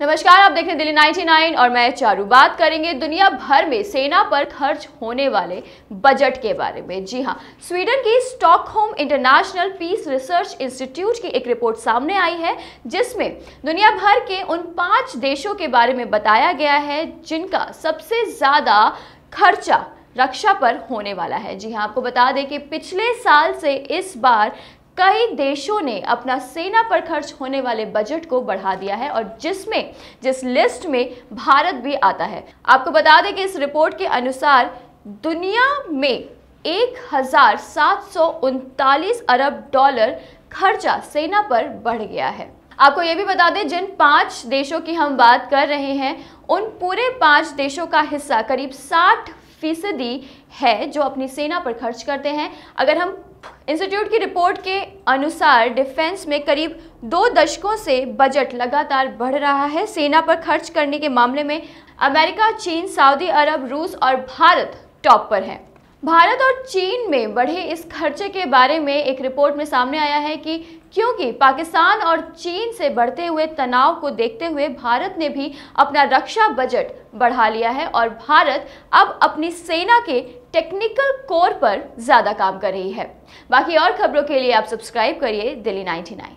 नमस्कार, आप देख रहे हैं दिल्ली 99 और मैं चारू बात करेंगे दुनिया भर में सेना पर खर्च होने वाले बजट के बारे में। जी हाँ स्वीडन की Stockholm international peace research institute की एक रिपोर्ट सामने आई है, जिसमें दुनिया भर के उन पाँच देशों के बारे में बताया गया है, जिनका सबसे ज़्यादा खर्चा रक्षा पर होने वाला है। जी हाँ आपको बता दें कि पिछले साल से इस बार कई देशों ने अपना सेना पर खर्च होने वाले बजट को बढ़ा दिया है और जिसमें, जिस लिस्ट में भारत भी आता है। आपको बता दें कि इस रिपोर्ट के अनुसार दुनिया में एक हज़ार सात सौ उनतालीस अरब डॉलर खर्चा सेना पर बढ़ गया है। आपको ये भी बता दें, जिन पाँच देशों की हम बात कर रहे हैं, उन पूरे पाँच देशों का हिस्सा करीब साठ फ़ीसदी है जो अपनी सेना पर खर्च करते हैं। अगर हम इंस्टीट्यूट की रिपोर्ट के अनुसार डिफेंस में करीब दो दशकों से बजट लगातार बढ़ रहा है। सेना पर खर्च करने के मामले में अमेरिका, चीन, सऊदी अरब, रूस और भारत टॉप पर है। भारत और चीन में बढ़े इस खर्चे के बारे में एक रिपोर्ट में सामने आया है कि क्योंकि पाकिस्तान और चीन से बढ़ते हुए तनाव को देखते हुए भारत ने भी अपना रक्षा बजट बढ़ा लिया है और भारत अब अपनी सेना के टेक्निकल कोर पर ज़्यादा काम कर रही है। बाकी और खबरों के लिए आप सब्सक्राइब करिए दिल्ली 99